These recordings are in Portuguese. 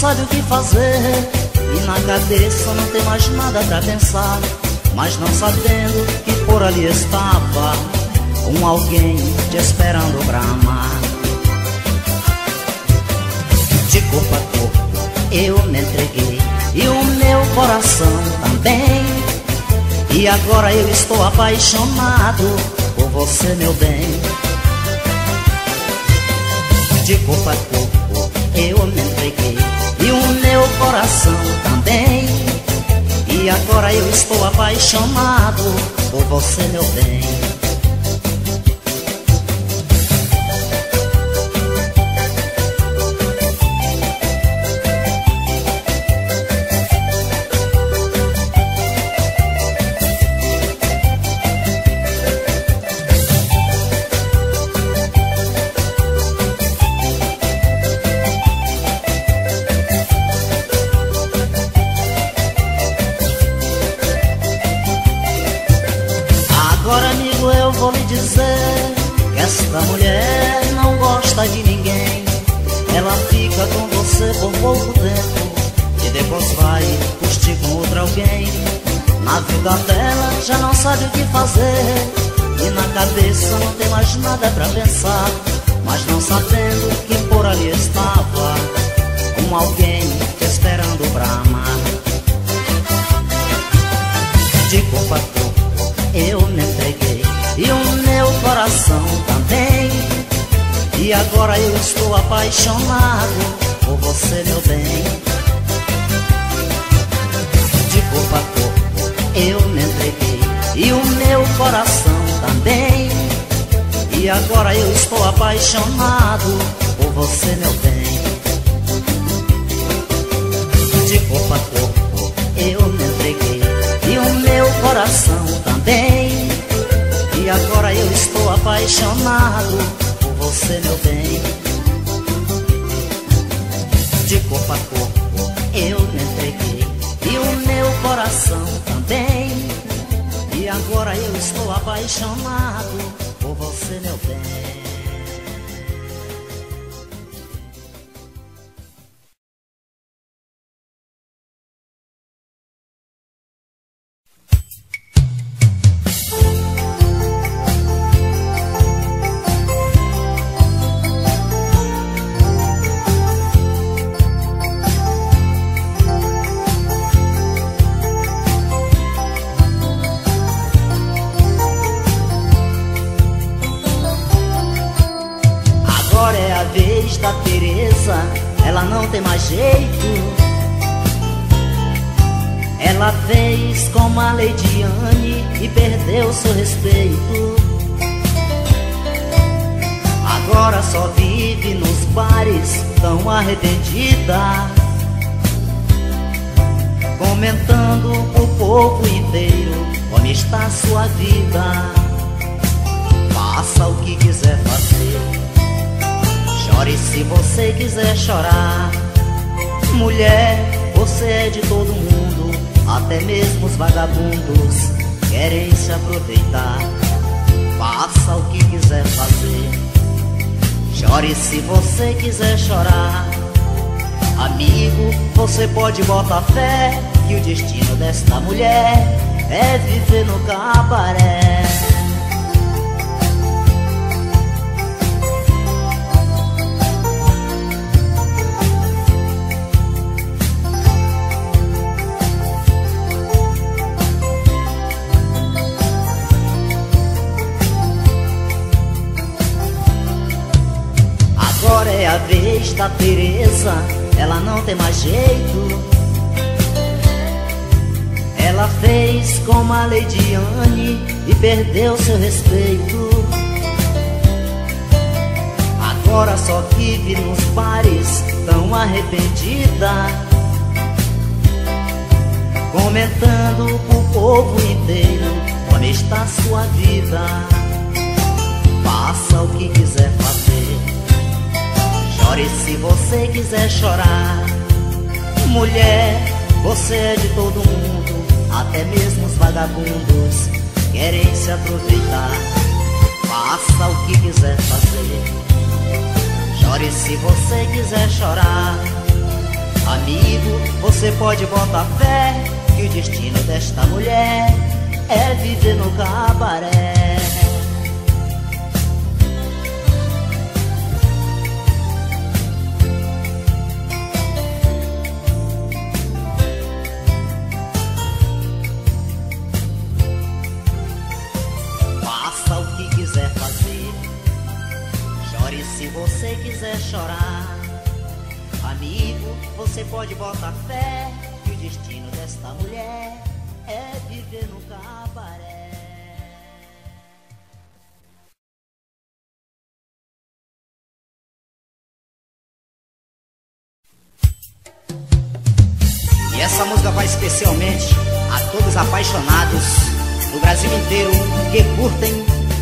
sabe o que fazer e na cabeça não tem mais nada pra pensar. Mas não sabendo que por ali estava um alguém te esperando pra amar. De corpo a corpo eu me entreguei e o meu coração também. E agora eu estou apaixonado por você, meu bem. De corpo a corpo eu me entreguei e o meu coração também. E agora eu estou apaixonado por você, meu bem. Vida dela já não sabe o que fazer. E na cabeça não tem mais nada pra pensar. Mas não sabendo que por ali estava Com alguém esperando pra amar. De corpo a eu me entreguei. E o meu coração também. E agora eu estou apaixonado Por você meu bem De corpo a corpo eu me entreguei e o meu coração também. E agora eu estou apaixonado por você, meu bem. De corpo a corpo eu me entreguei e o meu coração também. E agora eu estou apaixonado por você, meu bem. De corpo a corpo eu me entreguei e o meu coração também. E agora eu estou apaixonado por você, meu bem. bares tão arrependida Comentando o povo inteiro como está sua vida? Faça o que quiser fazer Chore se você quiser chorar. Mulher, você é de todo mundo Até mesmo os vagabundos querem se aproveitar. Faça o que quiser fazer Chore se você quiser chorar. Amigo, você pode botar fé que o destino desta mulher é viver no cabaré. Agora é a vez da Teresa, ela não tem mais jeito. Ela fez como a Lady Anne e perdeu seu respeito. Agora só vive nos bares, tão arrependida. Comentando pro povo inteiro onde está sua vida. Faça o que quiser fazer Chore se você quiser chorar Mulher, você é de todo mundo Até mesmo os vagabundos Querem se aproveitar. Faça o que quiser fazer. Chore se você quiser chorar Amigo, você pode botar fé Que o destino desta mulher É viver no cabaré. Essa música vai especialmente a todos apaixonados do Brasil inteiro que curtem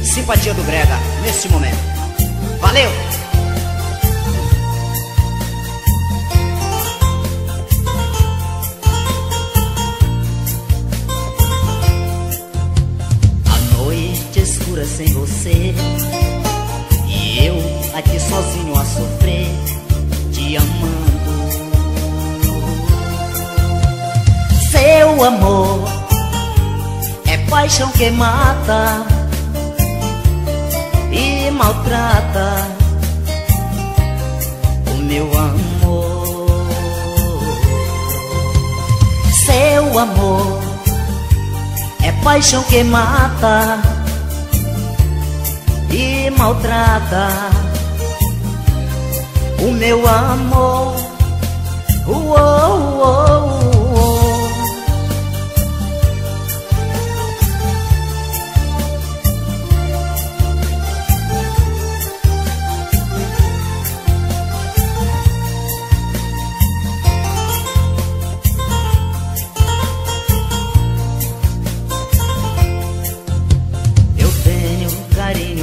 Simpatia do Brega neste momento. Valeu! A noite escura sem você Seu amor É paixão que mata E maltrata O meu amor Seu amor é paixão que mata e maltrata o meu amor. Uou, uou, uou.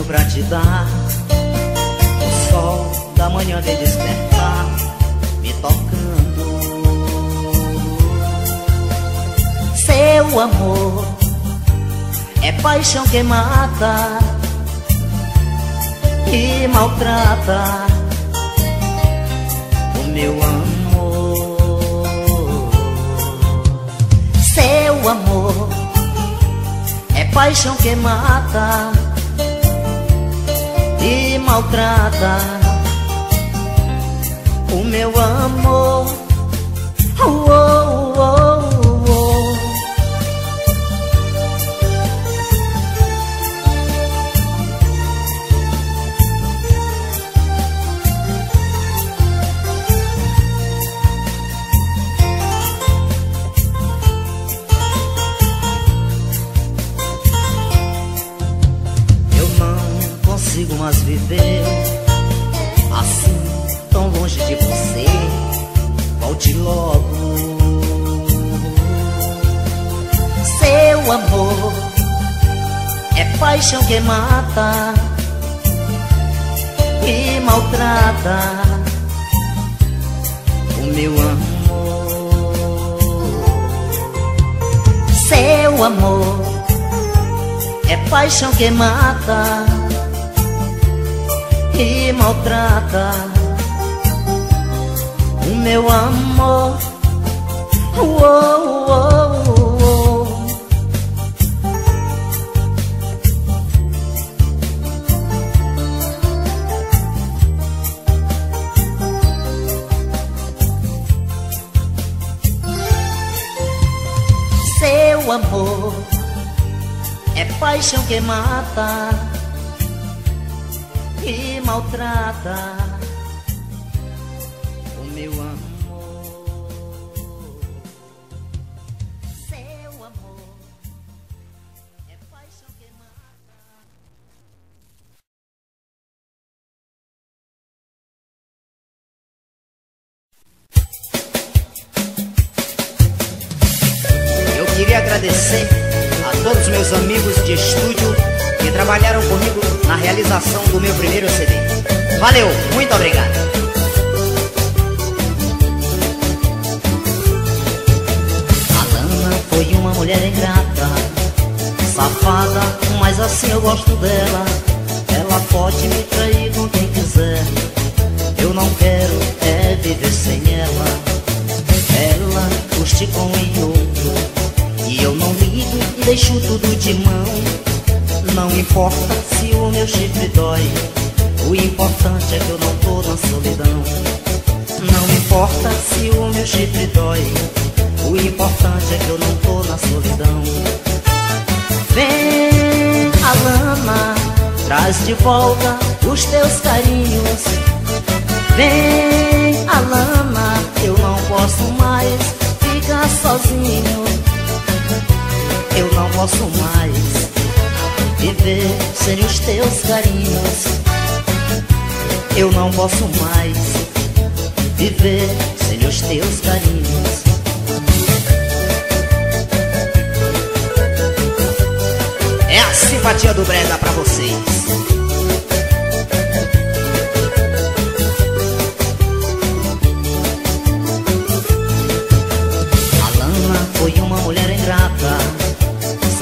Pra te dar. O sol da manhã vem despertar, me tocando. Seu amor é paixão que mata e maltrata o meu amor. Seu amor é paixão que mata e maltrata o meu amor. Uou, uou, consigo viver assim, tão longe de você. Volte logo. Seu amor é paixão que mata e maltrata o meu amor. Seu amor é paixão que mata e maltrata o meu amor. Uou, uou, uou. Seu amor é paixão que mata e maltrata o meu amor. Tudo de mão. Não importa se o meu chifre dói. O importante é que eu não tô na solidão. Não importa se o meu chifre dói. O importante é que eu não tô na solidão. Vem, Alana, traz de volta os teus carinhos. Vem, Alana, eu não posso mais ficar sozinho. Eu não posso mais viver sem os teus carinhos. Eu não posso mais viver sem os teus carinhos. É a simpatia do Brega pra vocês.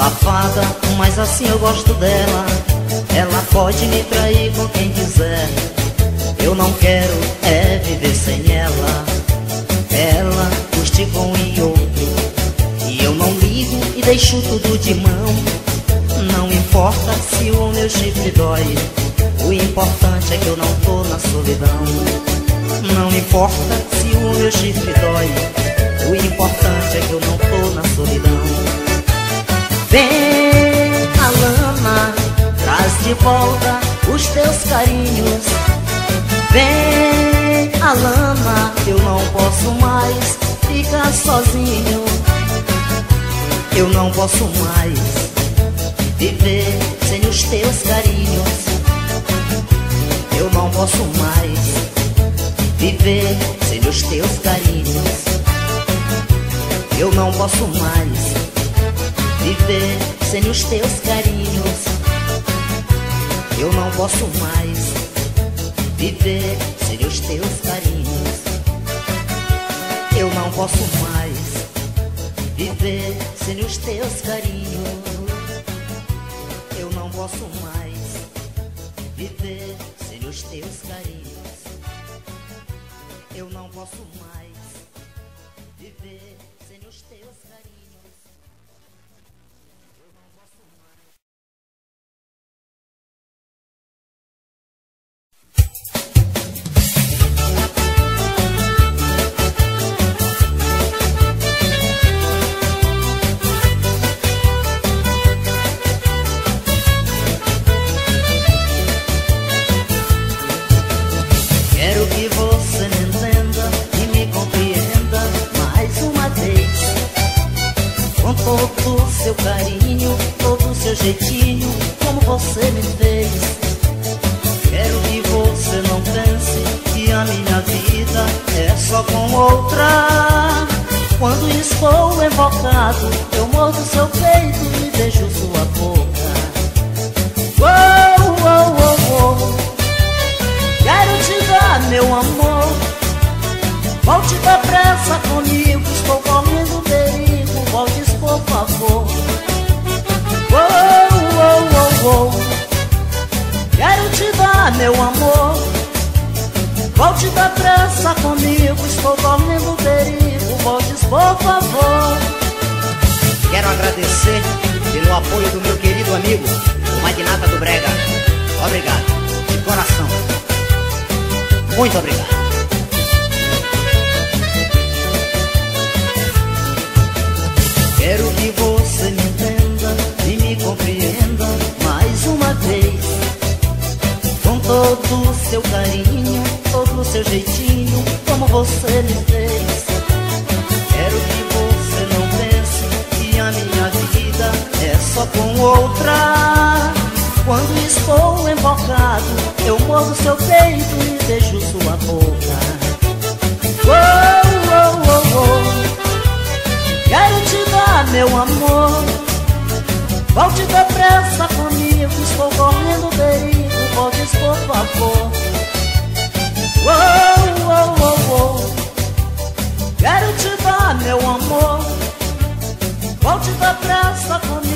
Safada, mas assim eu gosto dela. Ela pode me trair com quem quiser. Eu não quero é viver sem ela. Ela curte com um outro. E eu não ligo e deixo tudo de mão. Não importa se o meu chifre dói O importante é que eu não tô na solidão Não importa se o meu chifre dói O importante é que eu não tô na solidão Vem, Alana, traz de volta os teus carinhos Vem, Alana, eu não posso mais ficar sozinho Eu não posso mais viver sem os teus carinhos. Eu não posso mais viver sem os teus carinhos. Eu não posso mais viver sem os teus carinhos. Eu não posso mais viver sem os teus carinhos. Eu não posso mais viver sem os teus carinhos posso mais viver sem os teus carinhos. Eu não posso mais seu carinho, todo seu jeitinho, como você me fez. Quero que você não pense que a minha vida é só com outra. Quando estou invocado, eu mordo seu peito e beijo sua boca. Uou, uou, uou, uou. Quero te dar meu amor. Volte depressa comigo, dar meu amor. Volte depressa comigo, estou correndo perigo. Volte por favor. Quero agradecer pelo apoio do meu querido amigo, o Magnata do Brega. Obrigado, de coração. Muito obrigado. Todo seu carinho, todo seu jeitinho, como você me fez. Quero que você não pense que a minha vida é só com outra. Quando estou embocado, eu mordo seu peito e beijo sua boca. Oh, oh, oh, oh. Quero te dar meu amor Volte depressa comigo Estou correndo perigo podes, por favor. Oh, oh, oh, oh. Quero te dar meu amor. Volte depressa comigo.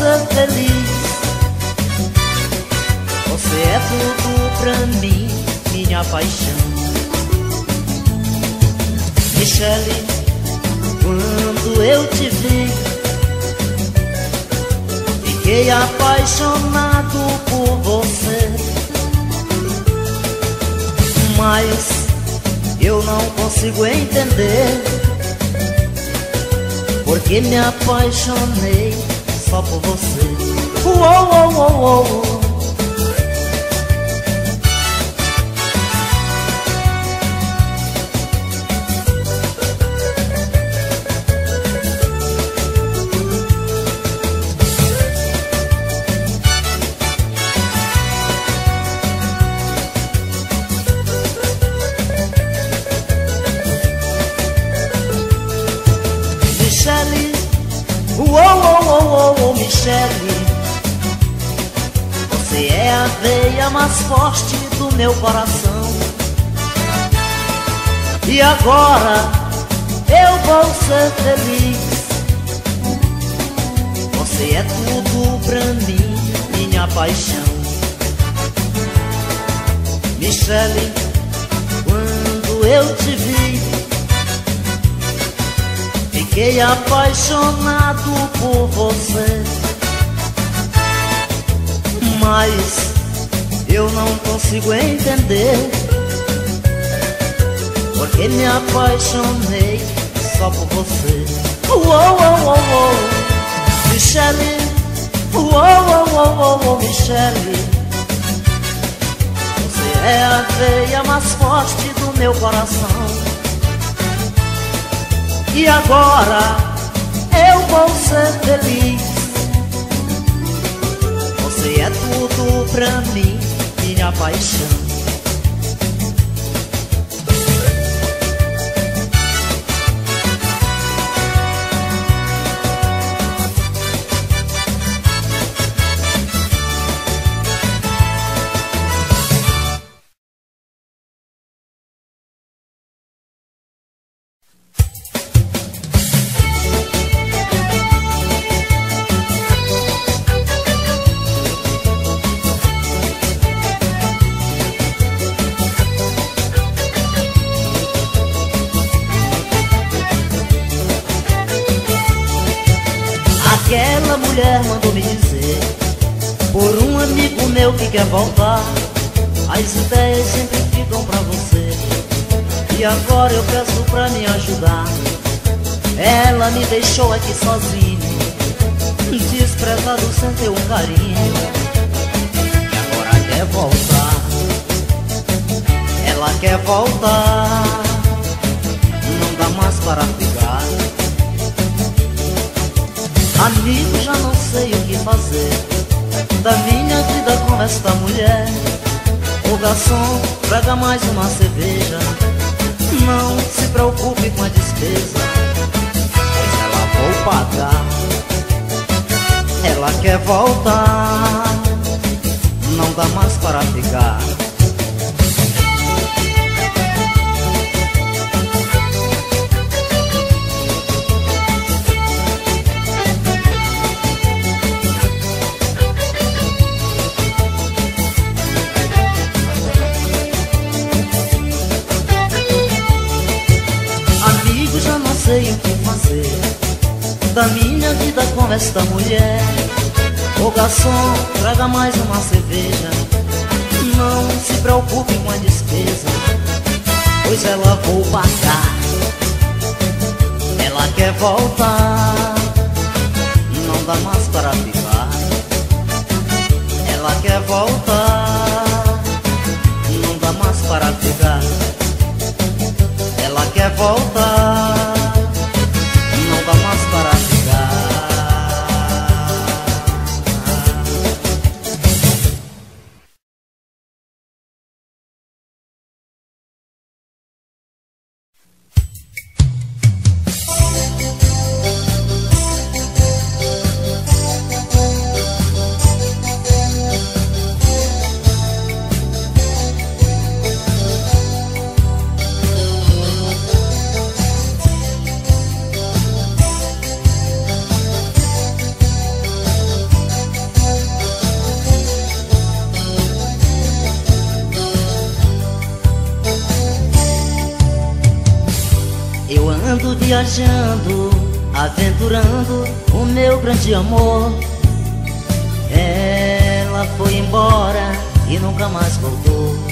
ser feliz. Você é tudo pra mim, minha paixão. Michele, quando eu te vi, fiquei apaixonado por você. Mas eu não consigo entender porque me apaixonei só por você Uou, uou, uou, uou veia mais forte do meu coração. E agora eu vou ser feliz. Você é tudo pra mim, minha paixão. Michele, quando eu te vi. Fiquei apaixonado por você. Mas eu não consigo entender Porque me apaixonei só por você. Uou, uou, uou, uou Michele. Uou, uou, uou, uou, Michele. Você é a veia mais forte do meu coração. E agora eu vou ser feliz. Você é tudo pra mim, minha paixão quer voltar As ideias sempre ficam pra você. E agora eu peço pra me ajudar. Ela me deixou aqui sozinho Desprezado sem ter um carinho. E agora quer voltar. Ela quer voltar. Não dá mais para ficar Amigo, já não sei o que fazer da minha vida com esta mulher. O garçom, traga mais uma cerveja. Não se preocupe com a despesa. Pois ela vou pagar. Ela quer voltar. Não dá mais para ficar Da minha vida com esta mulher. Ô garçom, traga mais uma cerveja. Não se preocupe com a despesa Pois ela vou pagar. Ela quer voltar Não dá mais para ficar. Ela quer voltar Não dá mais para ficar. Ela quer voltar viajando, aventurando o meu grande amor. Ela foi embora e nunca mais voltou.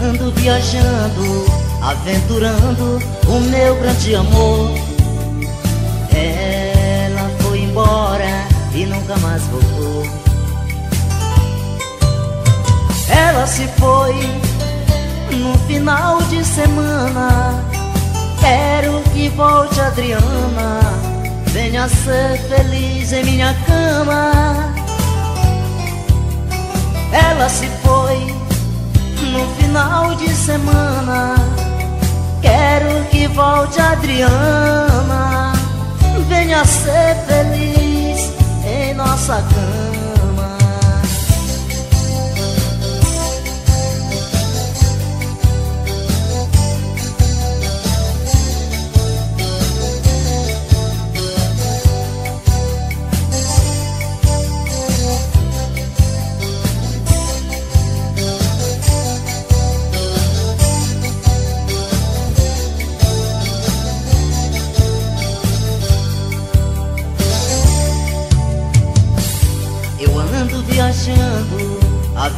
ando viajando, aventurando o meu grande amor. Ela foi embora e nunca mais voltou. Ela se foi no final de semana. Quero que volte Adriana, venha ser feliz em minha cama. Ela se foi no final de semana. Quero que volte Adriana, venha ser feliz em nossa cama.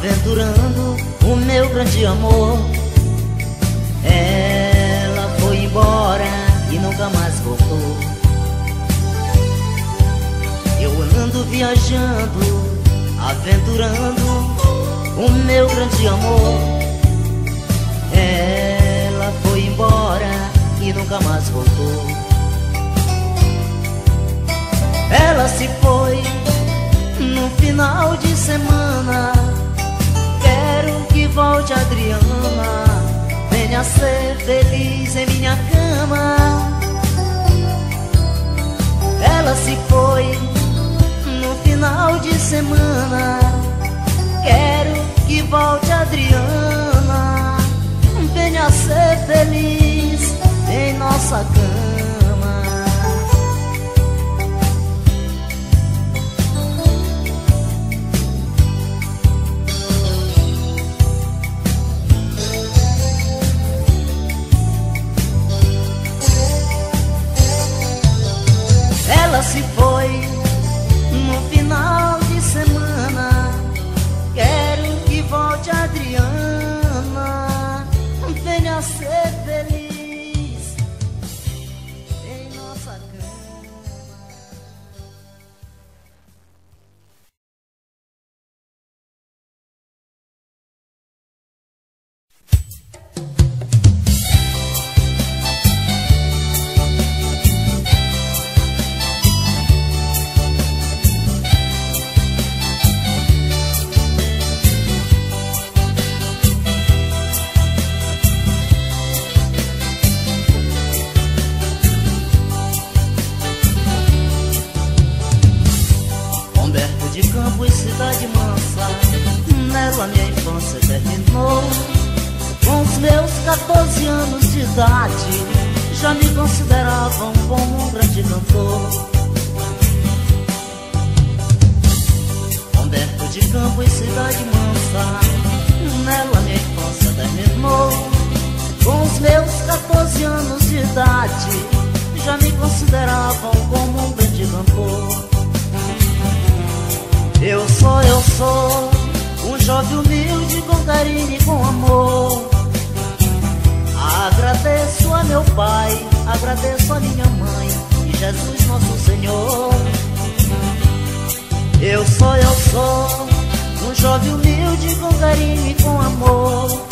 Aventurando o meu grande amor. Ela foi embora e nunca mais voltou. Eu ando viajando, aventurando o meu grande amor. Ela foi embora e nunca mais voltou. Ela se foi no final de semana Quero que volte Adriana. Venha ser feliz em minha cama. Ela se foi no final de semana. Quero que volte Adriana. Venha ser feliz em nossa cama se foi eu sou Um jovem humilde com carinho e com amor.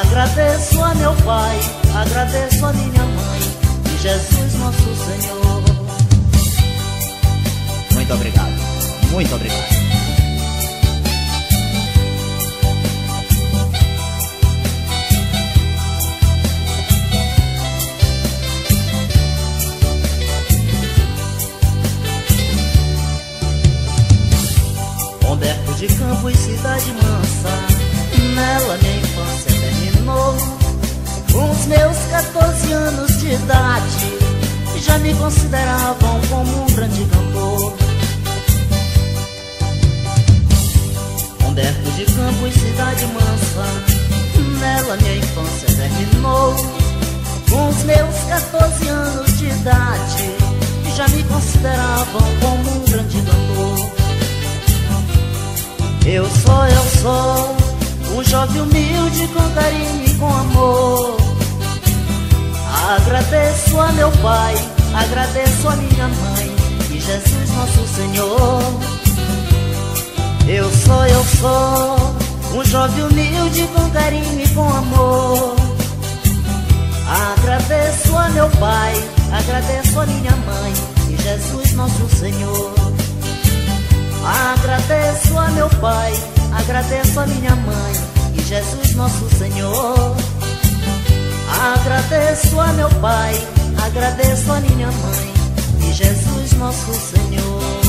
Agradeço a meu pai, agradeço a minha mãe E Jesus nosso Senhor. Muito obrigado, muito obrigado. de campo e cidade mansa. Nela minha infância terminou. Com os meus 14 anos de idade, já me consideravam como um grande cantor. Humberto de campo e cidade mansa. Nela minha infância é terminou. Com os meus 14 anos de idade, já me consideravam como Eu sou, eu sou Um jovem humilde com carinho e com amor. Agradeço a meu pai Agradeço a minha mãe E Jesus nosso Senhor. Eu sou, eu sou Um jovem humilde com carinho e com amor. Agradeço a meu pai Agradeço a minha mãe E Jesus nosso Senhor. Agradeço a meu pai, agradeço a minha mãe e Jesus nosso Senhor. Agradeço a meu pai, agradeço a minha mãe e Jesus nosso Senhor.